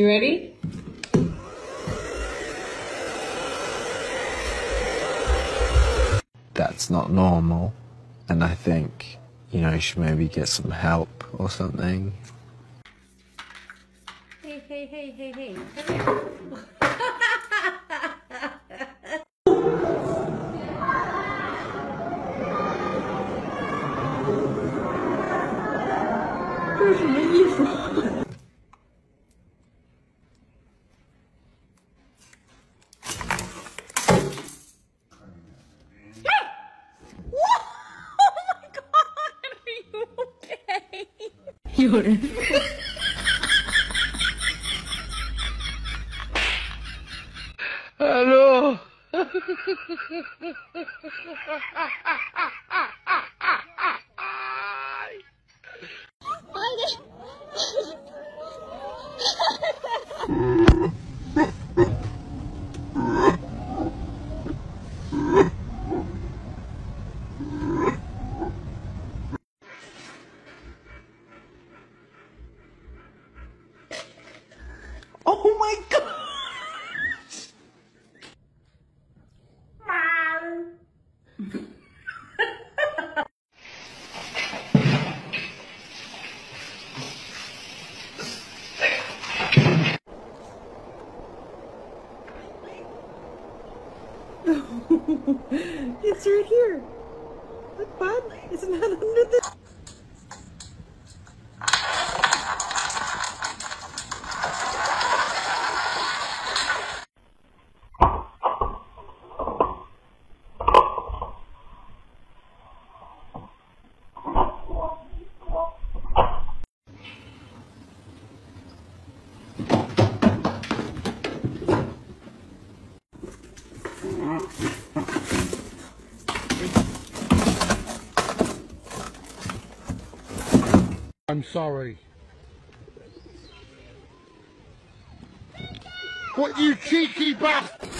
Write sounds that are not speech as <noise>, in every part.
You ready? That's not normal. And I think, you know, you should maybe get some help or something. Hey, hey, hey, hey, hey. <laughs> Come here. Sorry. What you cheeky bastard!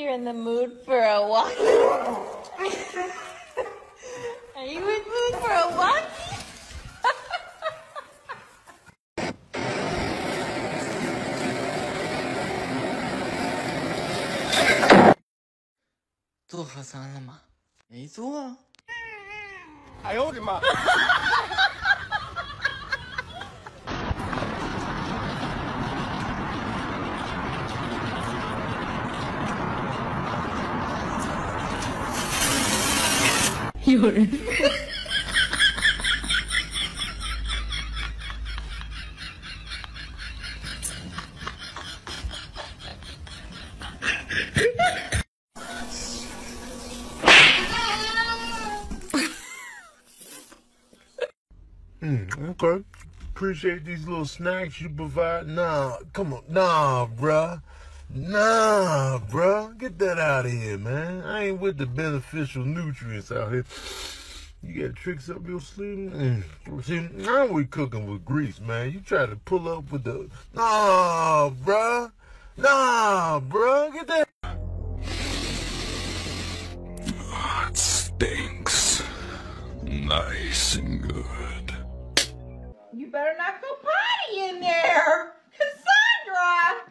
You're in the mood for a walk. <laughs> Are you in mood for a walk? “做核酸了吗？”“没做。”“哎呦我的妈！” <laughs> <laughs> 有人。Mm, okay. Appreciate these little snacks you provide. Nah, come on. Nah, bruh. Nah, bruh. Get that out of here, man. I ain't with the beneficial nutrients out here. You got tricks up your sleeve? Mm. See, now we cooking with grease, man. You try to pull up with the... Nah, bruh. Nah, bruh. Get that... It stinks. Nice and good. You better not go potty in there, Cassandra.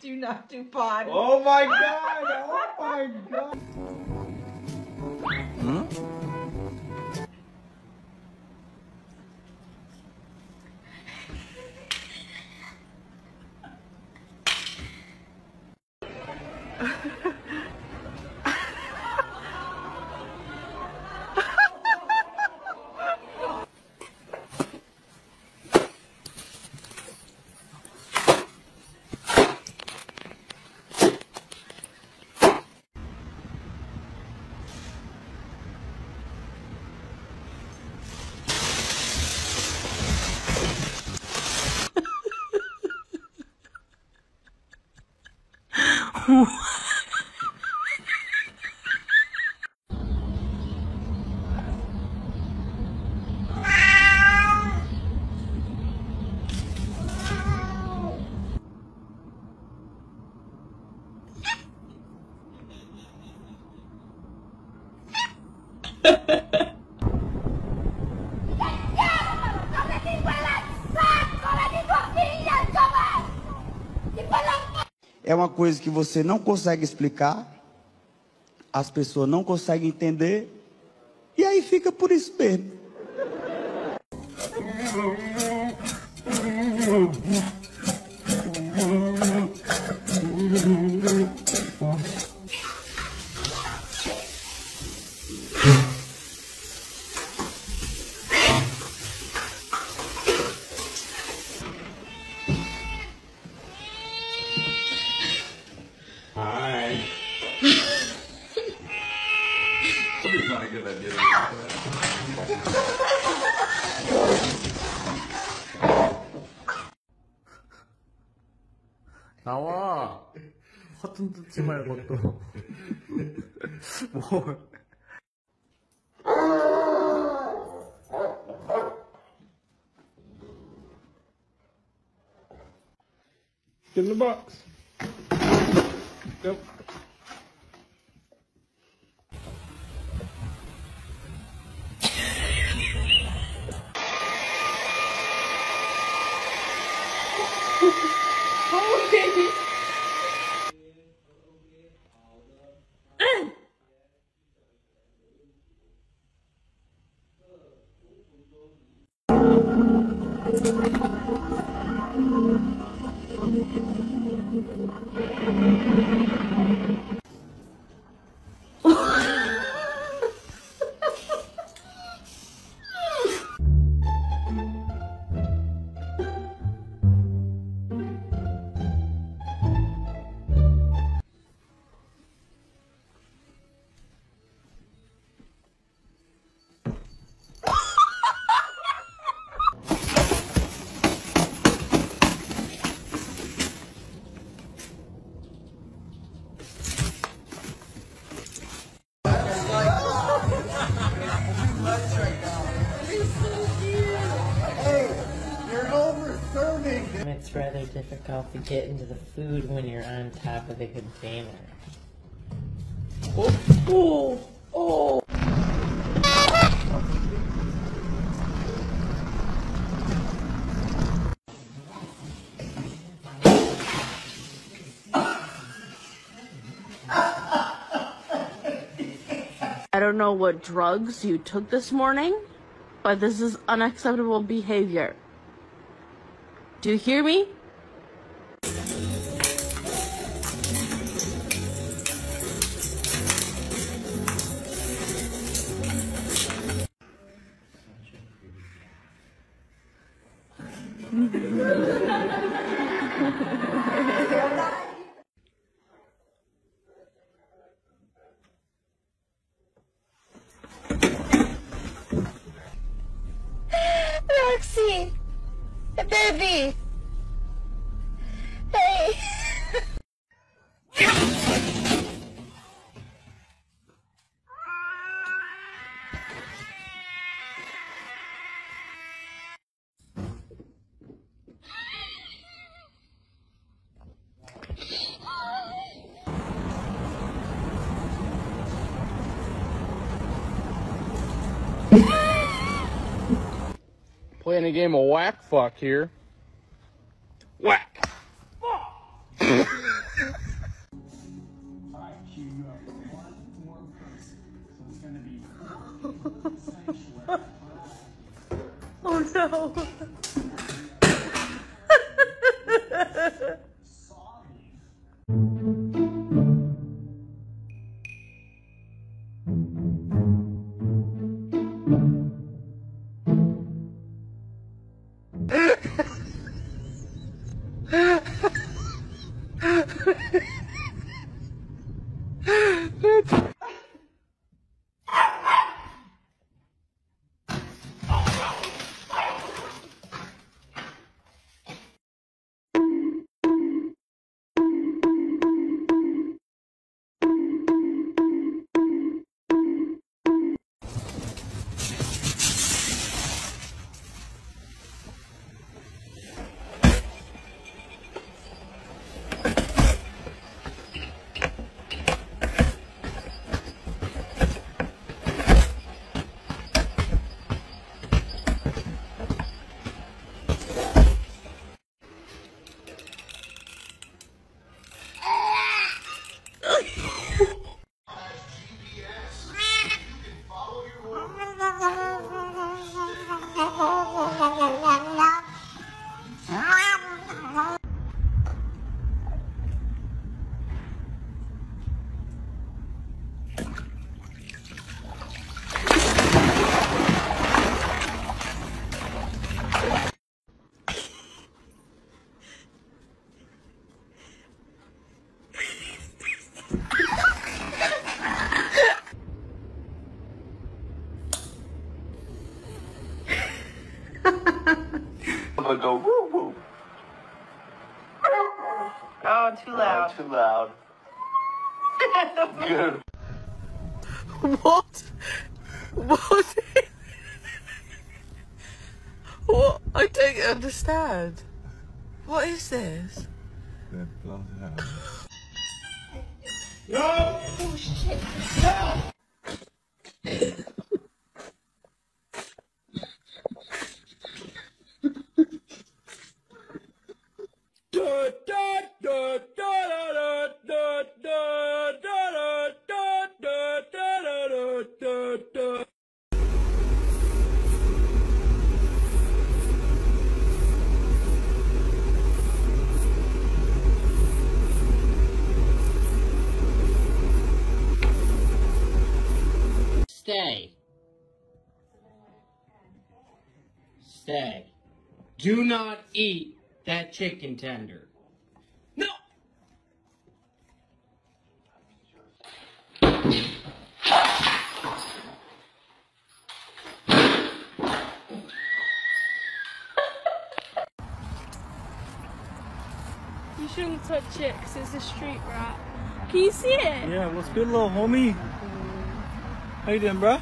Do not do potty. Oh my god! Oh my god! É <laughs> uma coisa que você não consegue explicar, as pessoas não conseguem entender, e aí fica por isso mesmo. 나와. <laughs> 허튼 뜯지 말고 또. 뭐. Get in the box. Yep. To get into the food when you're on top of the container. Oh, oh, oh. I don't know what drugs you took this morning, but this is unacceptable behavior. Do you hear me? Roxy! Baby! Hey! A game of whack fuck here. Whack! <laughs> Oh no. Good. What? What? what? I don't understand. What is this? Oh shit. Stay. Do not eat that chicken tender. No! You shouldn't touch it because it's a street rat. Can you see it? Yeah, what's good, little homie? How you doing, bro?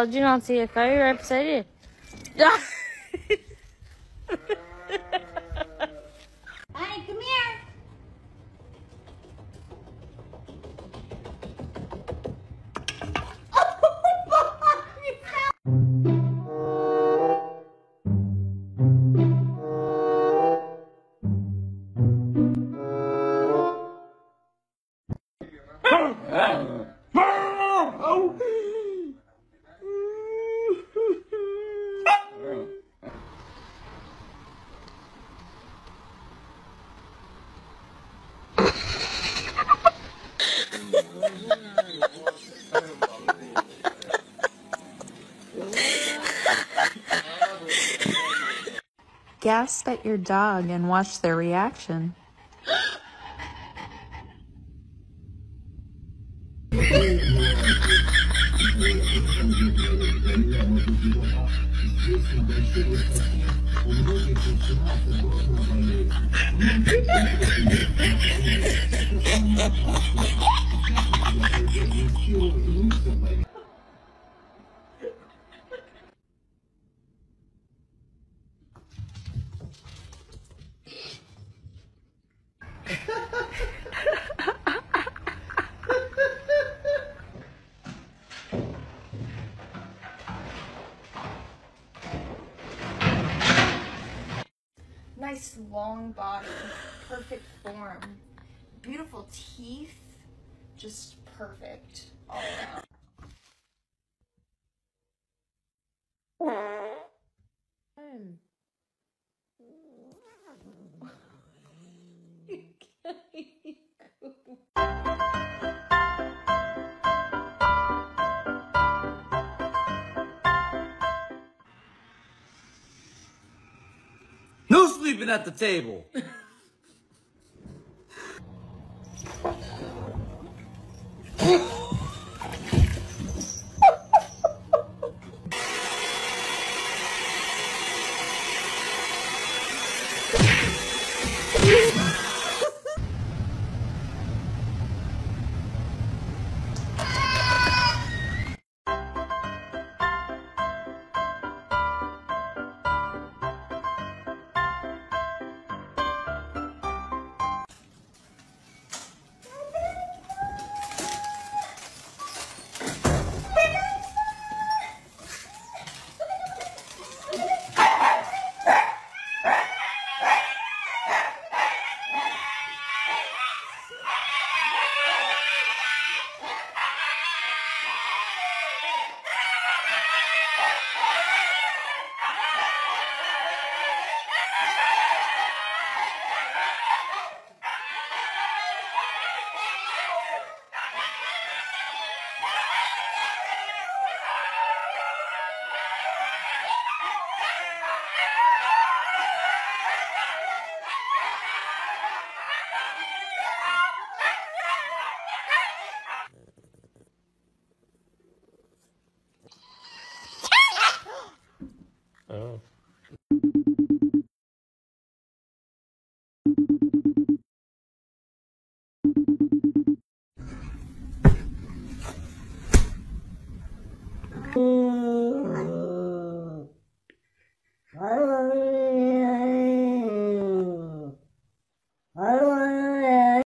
Bill, did you not see a car right beside you? <laughs> <laughs> gasp at your dog and watch their reaction. Nice long body, perfect form, beautiful teeth, just perfect all around. At the table. Yeah! <laughs>